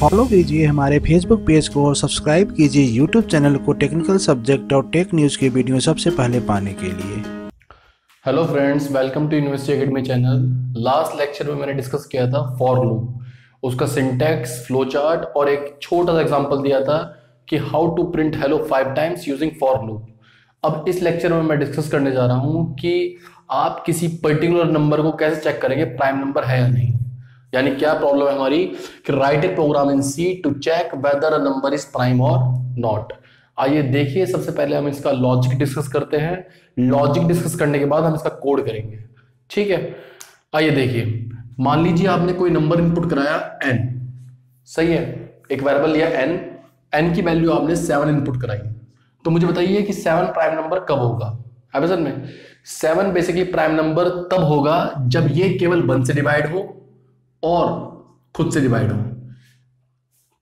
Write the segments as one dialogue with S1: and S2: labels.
S1: Follow कीजिए हमारे Facebook page को और सब्सक्राइब कीजिए यूट्यूब चैनल को टेक्निकल सब्जेक्ट और टेक न्यूज़ के वीडियो सबसे पहले पाने के लिए।
S2: Hello friends welcome to university academy channel last lecture में मैंने डिस्कस किया था फॉर लूप उसका सिंटेक्स फ्लो चार्ट और एक छोटा सा एग्ज़ाम्पल दिया था कि how to print hello five times using for loop अब इस लेक्चर में मैं डिस्कस करने जा रहा हूँ कि आप किसी पर्टिकुलर नंबर को कैसे चेक करेंगे प्राइम नंबर है या नहीं। यानी क्या प्रॉब्लम है हमारी? कि write a program in C to check whether number is prime और नॉट आइए देखिए, सबसे पहले हम इसका लॉजिक डिस्कस करते हैं। लॉजिक डिस्कस करने के बाद हम इसका कोड करेंगे। ठीक है? आइए देखिए। मान लीजिए आपने कोई नंबर इनपुट कराया एन सही है? एक वेरिएबल लिया एन एन की वैल्यू आपने सेवन इनपुट कराई। तो मुझे बताइए कि सेवन प्राइम नंबर कब होगा? में। सेवन बेसिकली प्राइम नंबर तब होगा जब ये केवल वन से डिवाइड हो। और खुद से डिवाइड हो।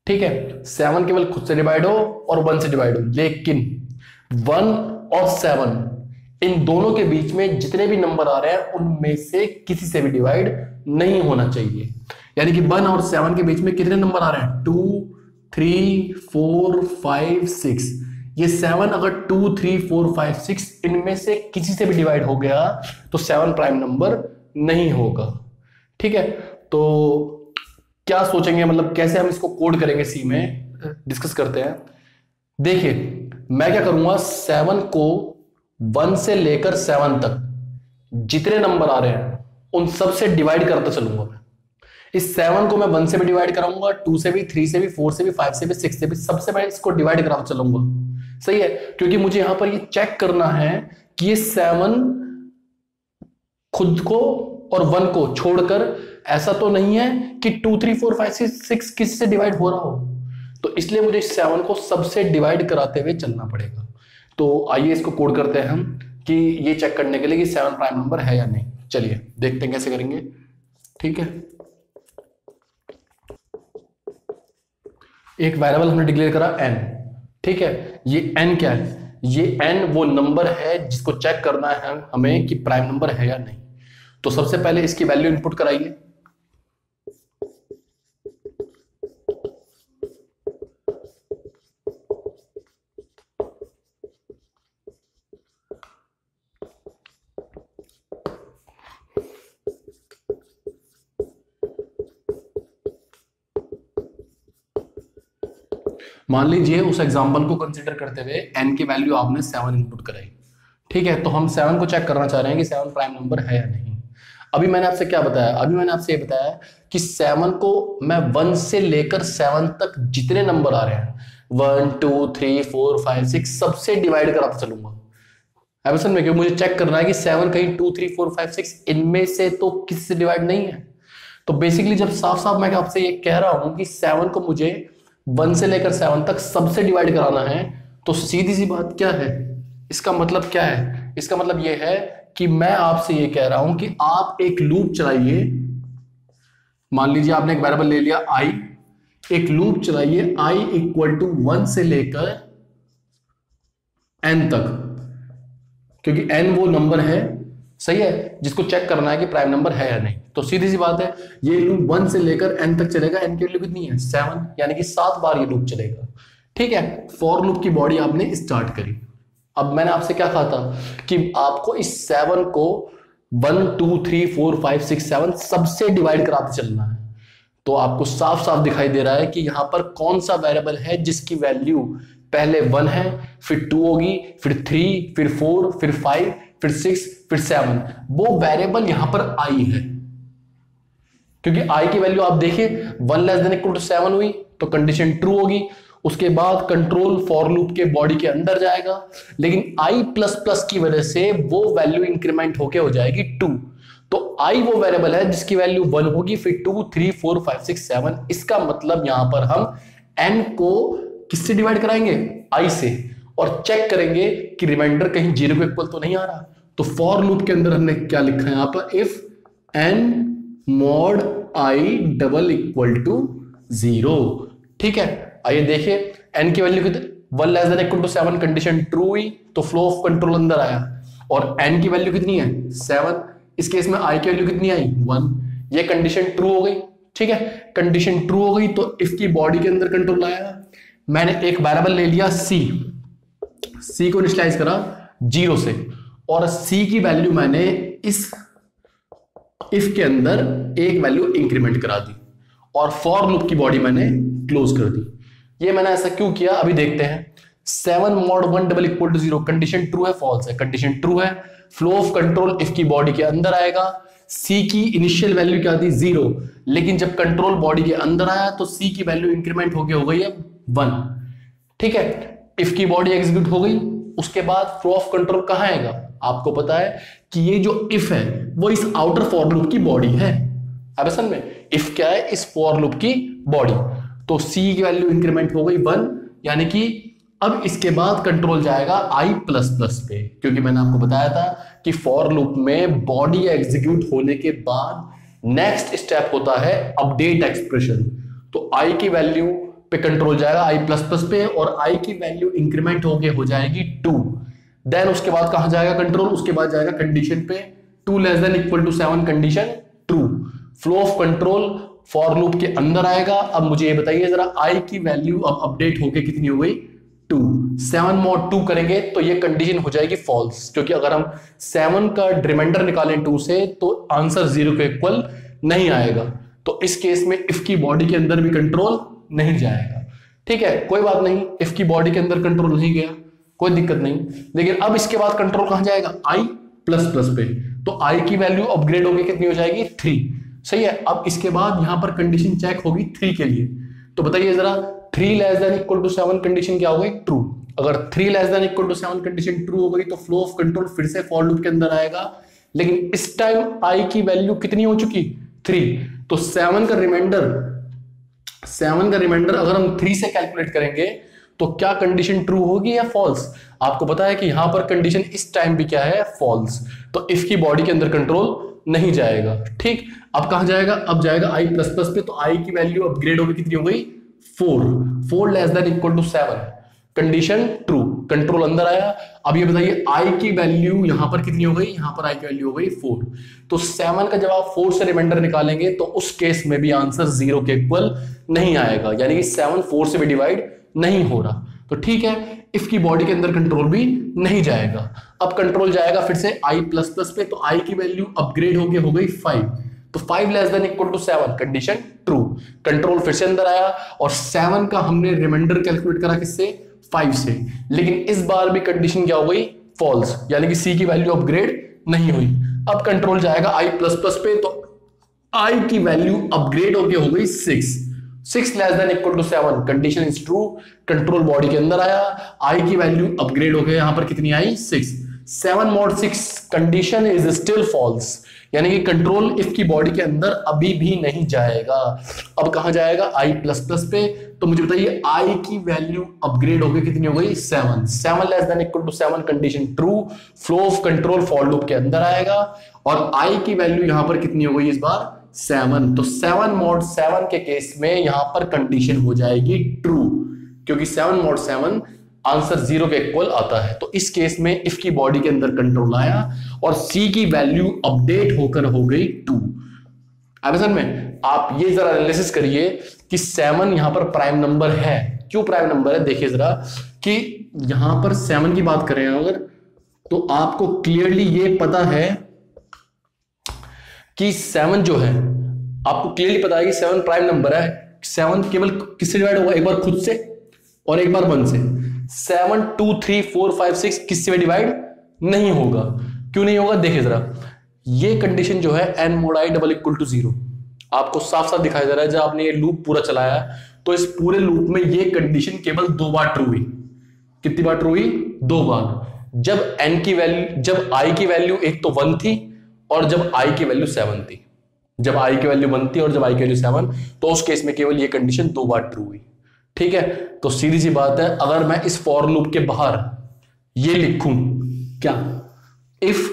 S2: ठीक है? सेवन केवल खुद से डिवाइड हो और वन से डिवाइड हो। लेकिन वन और सेवन इन दोनों के बीच में जितने भी नंबर आ रहे हैं, उनमें से किसी से भी डिवाइड नहीं होना चाहिए। यानी कि वन और सेवन के बीच में कितने नंबर आ रहे हैं? Two three four five six ये सेवन अगर two three four five six इनमें से किसी से भी डिवाइड हो गया तो सेवन प्राइम नंबर नहीं होगा। ठीक है? तो क्या सोचेंगे मतलब कैसे हम इसको कोड करेंगे सी में? डिस्कस करते हैं। देखिए, मैं क्या करूँगा सेवन को वन से लेकर सेवन तक जितने नंबर आ रहे हैं, उन सबसे डिवाइड करता चलूँगा मैं। इस सेवन को मैं वन से भी डिवाइड कराऊँगा टू से भी थ्री से भी फोर से भी फाइव से भी सिक्स से भी, सबसे मैं इसको डिवाइड कराता चलूँगा। सही है? क्योंकि मुझे यहाँ पर ये चेक करना है कि ये सेवन खुद को और वन को छोड़कर, ऐसा तो नहीं है कि two three four five six six किस से डिवाइड हो रहा हो? तो इसलिए मुझे सेवन को सबसे डिवाइड कराते हुए चलना पड़ेगा। तो आइए इसको कोड करते हैं हम कि ये चेक करने के लिए कि सेवन प्राइम नंबर है या नहीं। चलिए, देखते हैं कैसे करेंगे। ठीक है? एक वेरिएबल हमने डिक्लेयर करा एन ठीक है? ये एन क्या है? ये एन वो नंबर है जिसको चेक करना है हमें कि प्राइम नंबर है या नहीं। तो सबसे पहले इसकी वैल्यू इनपुट कराइए मान लीजिए उस एग्ज़ाम्पल को कंसिडर करते हुए एन की वैल्यू आपने सेवन इनपुट कराई। ठीक है तो हम सेवन को चेक करना चाह रहे हैं कि सेवन प्राइम नंबर है या नहीं। अभी मैंने आपसे क्या बताया? अभी मैंने आपसे ये बताया कि सेवन को मैं वन से लेकर सेवन तक जितने नंबर आ रहे हैं one two three four five six सबसे डिवाइड कराता चलूँगा। एवसन में क्यों? मुझे चेक करना है कि सेवन कहीं two three four five six इनमें से तो किसी से डिवाइड नहीं है? तो बेसिकली जब साफ़ साफ़ मैं आपसे ये कह रहा हूँ कि सेवन को मुझे वन से लेकर सेवन तक सबसे डिवाइड कराना है तो सीधी सी बात क्या है? इसका मतलब क्या है? इसका मतलब यह है कि मैं आपसे यह कह रहा हूँ कि आप एक लूप चलाइए। मान लीजिए आपने एक वेरिएबल ले लिया आई एक लूप चलाइए आई इक्वल टू वन से लेकर एन तक। क्योंकि एन वो नंबर है, सही है? जिसको चेक करना है कि प्राइम नंबर है या नहीं। तो सीधी सी बात है, ये लूप वन से लेकर एन तक चलेगा एन की वैल्यू कितनी है सेवन यानी कि सात बार ये लूप चलेगा। ठीक है? फॉर लूप की बॉडी आपने स्टार्ट करी। अब मैंने आपसे क्या कहा था कि आपको इस सेवन को one two three four five six seven सबसे डिवाइड कराते चलना है। तो आपको साफ़ साफ़ दिखाई दे रहा है कि यहाँ पर कौन सा वेरिएबल है जिसकी वैल्यू पहले वन है, फिर टू होगी, फिर थ्री फिर फोर फिर फाइव फिर सिक्स फिर सेवन वो वेरिएबल यहाँ पर आई है। क्योंकि आई की वैल्यू आप देखिए one less than equal to seven हुई तो कंडीशन ट्रू होगी। उसके बाद कंट्रोल फॉर लूप के बॉडी के अंदर जाएगा। लेकिन आई प्लस प्लस की वजह से वो वैल्यू इंक्रीमेंट होके हो जाएगी टू तो आई वो वेरिएबल है जिसकी वैल्यू वन होगी, फिर two three four five six seven इसका मतलब यहाँ पर हम एन को किससे डिवाइड कराएँगे? आई से। और चेक करेंगे कि रिमाइंडर कहीं ज़ीरो के इक्वल तो नहीं आ रहा। तो फॉर लूप के अंदर हमने क्या लिखा है यहाँ पर? If N mod I double equal to zero ठीक है? आइए देखिए एन की वैल्यू कितनी? One less than equal to seven condition true हुई तो फ्लो ऑफ़ कंट्रोल अंदर आया। और एन की वैल्यू कितनी है? सेवन इस केस में आई की वैल्यू कितनी आई? वन ये कंडीशन ट्रू हो गई, ठीक है? कंडीशन ट्रू हो गई तो इफ़ की बॉडी के अंदर कंट्रोल आया। मैंने एक वेरिएबल ले लिया सी सी को इनिशियलाइज करा ज़ीरो से। और सी की वैल्यू मैंने इस इफ़ के अंदर एक वैल्यू इंक्रीमेंट करा दी। और फॉर लूप की बॉडी मैंने क्लोज कर दी। ये मैंने ऐसा क्यों किया? अभी देखते हैं। Seven mod one double equal to zero condition true है फॉल्स है। कंडीशन ट्रू है। फ्लो ऑफ़ कंट्रोल इफ़ की बॉडी के अंदर आएगा। सी की इनिशियल वैल्यू क्या थी? ज़ीरो लेकिन जब कंट्रोल बॉडी के अंदर आया तो सी की वैल्यू इंक्रीमेंट होके हो गई है वन ठीक है? इफ़ की बॉडी एग्जीक्यूट हो गई, उसके बाद फ्लो ऑफ़ कंट्रोल कहाँ आएगा? आपको पता है कि ये जो इफ़ है, वो इस आउटर फॉर लूप की बॉडी है। अब समझ में। इफ़ क्या है? इस फॉर लूप की बॉडी तो सी की वैल्यू इंक्रीमेंट हो गई वन यानी कि अब इसके बाद कंट्रोल जाएगा आई प्लस प्लस पे। क्योंकि मैंने आपको बताया था कि फॉर लूप में बॉडी एग्जीक्यूट होने के बाद नेक्स्ट स्टेप होता है अपडेट एक्सप्रेशन तो आई की वैल्यू पे कंट्रोल जाएगा आई प्लस प्लस पे और आई की वैल्यू इंक्रीमेंट होके हो जाएगी टू देन उसके बाद कहा जाएगा कंट्रोल उसके बाद जाएगा कंडीशन पे। Two less than equal to seven condition true flow of control for loop के अंदर आएगा। अब मुझे ये बताइए जरा आई की वैल्यू अब अपडेट होके कितनी हो गई? टू सेवन मोड टू करेंगे तो ये कंडीशन हो जाएगी फॉल्स क्योंकि अगर हम सेवन का रिमाइंडर निकालें टू से तो आंसर ज़ीरो के इक्वल नहीं आएगा। तो इस केस में इफ़ की बॉडी के अंदर भी कंट्रोल नहीं जाएगा। ठीक है, कोई बात नहीं इफ़ की बॉडी के अंदर कंट्रोल नहीं गया, कोई दिक्कत नहीं। लेकिन अब इसके बाद कंट्रोल कहाँ जाएगा? आई प्लस प्लस पे। तो आई की वैल्यू अपग्रेड होगी कितनी हो जाएगी? थ्री सही है, अब इसके बाद यहाँ पर कंडीशन चेक होगी थ्री के लिए। तो बताइए जरा three less than equal to seven condition क्या हो गई? ट्रू अगर three less than equal to seven condition true हो गई तो फ्लो ऑफ़ कंट्रोल फिर से फॉर लूप के अंदर आएगा। लेकिन इस टाइम आई की वैल्यू कितनी हो चुकी? थ्री तो सेवन का रिमाइंडर सेवन का रिमाइंडर अगर हम थ्री से कैलकुलेट करेंगे तो क्या कंडीशन ट्रू होगी या फॉल्स आपको पता है कि यहाँ पर कंडीशन इस टाइम भी क्या है? फॉल्स तो इफ़ की बॉडी के अंदर कंट्रोल नहीं जाएगा। ठीक? अब कहा जाएगा? अब जाएगा आई प्लस प्लस पे तो आई की वैल्यू अपग्रेड होगी कितनी हो गई? Four four less than equal to seven condition true control अंदर आया। अब ये बताइए आई की वैल्यू यहाँ पर कितनी हो गई? यहाँ पर आई की वैल्यू हो गई फोर तो सेवन का जब आप फोर से रिमाइंडर निकालेंगे तो उस केस में भी आंसर ज़ीरो के इक्वल नहीं आएगा। यानी कि सेवन फोर से भी डिवाइड नहीं हो रहा। तो ठीक है इफ़ की बॉडी के अंदर कंट्रोल भी नहीं जाएगा। अब कंट्रोल जाएगा फिर से आई प्लस प्लस पे तो आई की वैल्यू अपग्रेड होके हो गई फाइव तो five less than equal to seven condition true control फिर से अंदर आया और सेवन का हमने रिमाइंडर कैलकुलेट करा किससे? फाइव से। लेकिन इस बार भी कंडीशन क्या हो गई? फॉल्स यानी कि सी की वैल्यू अपग्रेड नहीं हुई। अब कंट्रोल जाएगा आई प्लस प्लस पे तो आई की वैल्यू अपग्रेड होके हो गई six six less than equal to seven condition is true control body के अंदर आया। आई की वैल्यू अपग्रेड हो गया। यहाँ पर कितनी आई? Six seven mod six condition is still false यानी कि कंट्रोल इफ़ की बॉडी के अंदर अभी भी नहीं जाएगा। अब कहा जाएगा? आई प्लस प्लस पे। तो मुझे बताइए आई की वैल्यू अपग्रेड हो गई। कितनी हो गई? Seven seven less than equal to seven condition true flow of control for loop के अंदर आएगा। और आई की वैल्यू यहाँ पर कितनी हो गई इस बार? सेवन तो सेवन मोड सेवन के केस में यहाँ पर कंडीशन हो जाएगी ट्रू क्योंकि seven mod seven answer zero के इक्वल आता है. तो इस केस में इफ़ की बॉडी के अंदर कंट्रोल आया और सी की वैल्यू अपडेट होकर हो गई टू सर में आप ये जरा एनालिसिस करिए कि सेवन यहाँ पर प्राइम नंबर है. क्यों प्राइम नंबर है? देखिए जरा कि यहाँ पर सेवन की बात करें अगर तो आपको क्लियरली ये पता है कि सेवन जो है, आपको क्लियरली पता है कि सेवन प्राइम नंबर है। सेवन केवल किससे डिवाइड होगा? एक बार खुद से और एक बार वन से। Seven two three four five six किससे डिवाइड नहीं होगा। क्यों नहीं होगा? देखिए जरा। ये कंडीशन जो है N mod I double equal to zero आपको साफ़ साफ़ दिखाई दे रहा है, जब आपने ये लूप पूरा चलाया तो इस पूरे लूप में ये कंडीशन केवल दो बार ट्रू हुई। कितनी बार ट्रू हुई? दो बार। जब एन की वैल्यू जब आई की वैल्यू एक तो वन थी और जब आई की वैल्यू सेवन थी। जब आई की वैल्यू वन थी और जब आई की वैल्यू सेवन तो उस केस में केवल ये कंडीशन दो बार ट्रू हुई। ठीक है? तो सीधी सी बात है, अगर मैं इस फॉर लूप के बाहर ये लिखूं, क्या? If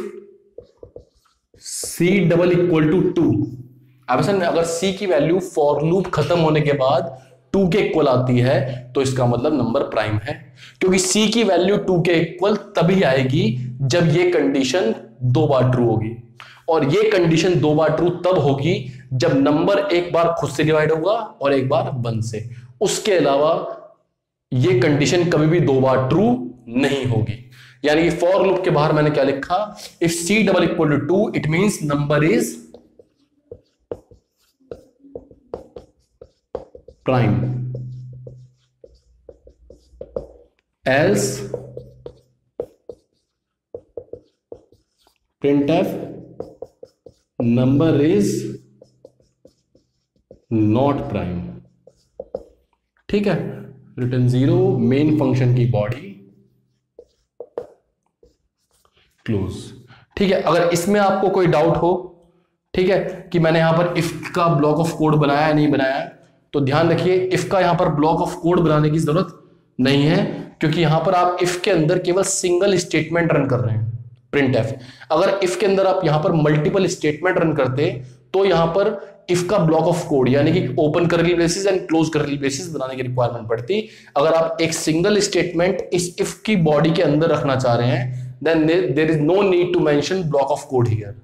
S2: C double equal to two में अगर सी की वैल्यू फॉर लूप खत्म होने के बाद टू के इक्वल आती है तो इसका मतलब नंबर प्राइम है। क्योंकि सी की वैल्यू टू के इक्वल तभी आएगी जब ये कंडीशन दो बार ट्रू होगी। और ये कंडीशन दो बार ट्रू तब होगी जब नंबर एक बार खुद से डिवाइड होगा और एक बार वन से। उसके अलावा ये कंडीशन कभी भी दो बार ट्रू नहीं होगी। यानी कि फॉर लूप के बाहर मैंने क्या लिखा? If C double equal to two it means number is prime else printf number is not prime. ठीक है? रिटर्न ज़ीरो मेन फ़ंक्शन की बॉडी क्लोज ठीक है? अगर इसमें आपको कोई डाउट हो, ठीक है, कि मैंने यहाँ पर इफ़ का ब्लॉक ऑफ़ कोड बनाया नहीं बनाया तो ध्यान रखिए इफ़ का यहाँ पर ब्लॉक ऑफ़ कोड बनाने की ज़रूरत नहीं है, क्योंकि यहाँ पर आप इफ़ के अंदर केवल सिंगल स्टेटमेंट रन कर रहे हैं। प्रिंट एफ़ अगर इफ़ के अंदर आप यहाँ पर मल्टीपल स्टेटमेंट रन करते तो यहाँ पर इफ़ का ब्लॉक ऑफ़ कोड यानी कि open curly braces and close curly braces बनाने की रिक्वायरमेंट पड़ती। अगर आप एक सिंगल स्टेटमेंट इस इफ़ की बॉडी के अंदर रखना चाह रहे हैं then there is no need to mention block of code here